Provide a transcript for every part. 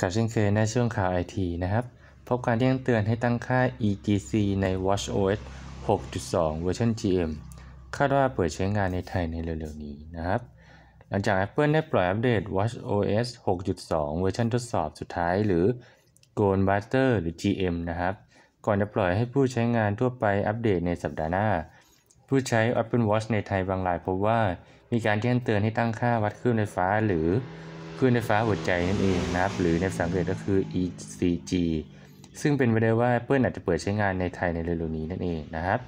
กับเช่นเคยในช่วงข่าวไอทีนะครับ พบการแจ้งเตือนให้ตั้งค่า ECG ใน watchOS 6.2 เวอร์ชัน GM คาดว่าเปิดใช้งานในไทยในเร็วๆนี้นะครับ หลังจาก Apple ได้ปล่อยอัปเดต watchOS 6.2 เวอร์ชันทดสอบสุดท้ายหรือ Gold Master หรือ GM นะครับ ก่อนจะปล่อยให้ผู้ใช้งานทั่วไปอัปเดตในสัปดาห์หน้า ผู้ใช้ Apple Watch ในไทยบางรายพบว่า มีการแจ้งเตือนให้ตั้งค่าวัดคลื่นไฟฟ้าหรือ คลื่นไฟฟ้าหัวใจนั่นเองนะครับ หรือในภาษาอังกฤษก็คือ ECG ซึ่งเป็นไปได้ว่า Apple อาจจะเปิดใช้งานในไทยในเร็วๆนี้นั่นเองนะครับ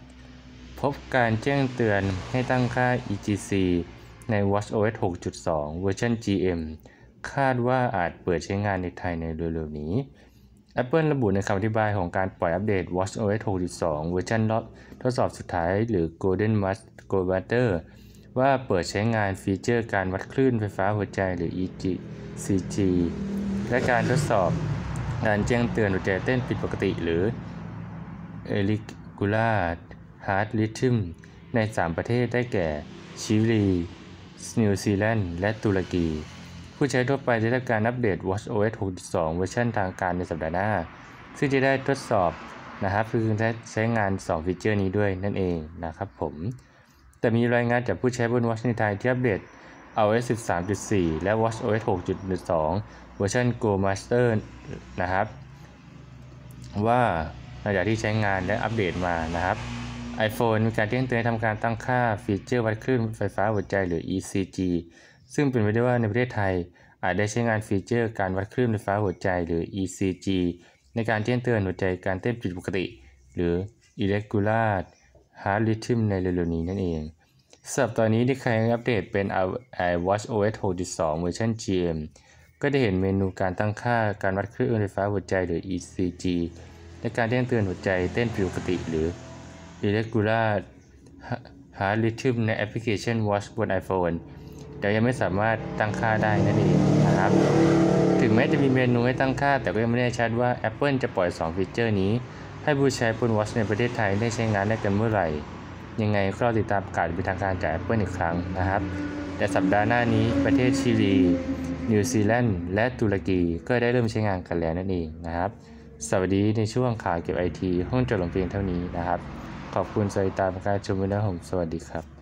พบการแจ้งเตือนให้ตั้งค่า EGC ใน watchOS 6.2 เวอร์ชัน GM คาดว่าอาจเปิดใช้งานในไทยในเร็วๆนี้ Apple ระบุในคำอธิบายของการปล่อยอัปเดต watchOS 6.2 เวอร์ชันทดสอบสุดท้ายหรือ Golden Master ว่าเปิดใช้งานฟีเจอร์การวัดคลื่นไฟฟ้าหัวใจหรือ ECG และการทดสอบการแจ้งเตือนหัวใจเต้นผิดปกติหรือ Irregular Heart Rhythm ใน 3 ประเทศได้แก่ชิลี นิวซีแลนด์ และตุรกี ผู้ใช้ทั่วไปจะได้การอัปเดต watchOS 6.2 เวอร์ชันทางการในสัปดาห์หน้า ซึ่งจะได้ทดสอบนะครับคือใช้งาน 2 ฟีเจอร์นี้ด้วยนั่นเองนะครับผม แต่มีรายงานจากผู้ใช้ Apple Watch ในไทยที่อัปเดต iOS 13.4 และ watchOS 6.2 เวอร์ชัน Gold Master นะครับ ว่าหลังจากที่ใช้งานและอัปเดตมานะครับ iPhone มีการแจ้งเตือนทำการตั้งค่าฟีเจอร์วัดคลื่นไฟฟ้าหัวใจหรือ ECG ซึ่งเป็นไปได้ว่าในประเทศไทย อาจได้ใช้งานฟีเจอร์การวัดคลื่นไฟฟ้าหัวใจหรือ ECG ในการแจ้งเตือนหัวใจการเต้นผิดปกติ หรือ irregular heart rhythm ในเร็วๆนี้นั่นเองสำหรับตอนนี้ที่ใครอัปเดตเป็น iWatch OS 6.2 เวอร์ชัน GM ก็ได้เห็นเมนูการตั้งค่าการวัดคลื่นไฟฟ้าหัวใจหรือ ECG และการแจ้งเตือนหัวใจเต้นผิดปกติหรือ irregular heart rhythm ในแอปพลิเคชัน Watch บน iPhone แต่ยังไม่สามารถตั้งค่าได้นั่นเองนะครับ ถึงแม้จะมีเมนูให้ตั้งค่าแต่ก็ยังไม่แน่ชัดว่า Apple จะปล่อย 2 ฟีเจอร์นี้ ให้ผู้ใช้บน Watch ในประเทศไทยได้ใช้งานได้กันเมื่อไหร่ ยังไงก็รอติดตามประกาศเป็นทางการจาก Apple อีกครั้งนะครับ แต่สัปดาห์หน้านี้ประเทศชิลี นิวซีแลนด์ และตุรกีก็ได้เริ่มใช้งานกันแล้วนั่นเองนะครับ สวัสดีในช่วงข่าวเก็บไอทีห้องจดลงเพียงเท่านี้นะครับ ขอบคุณสายตามการชมวิดีโอผมสวัสดีครับ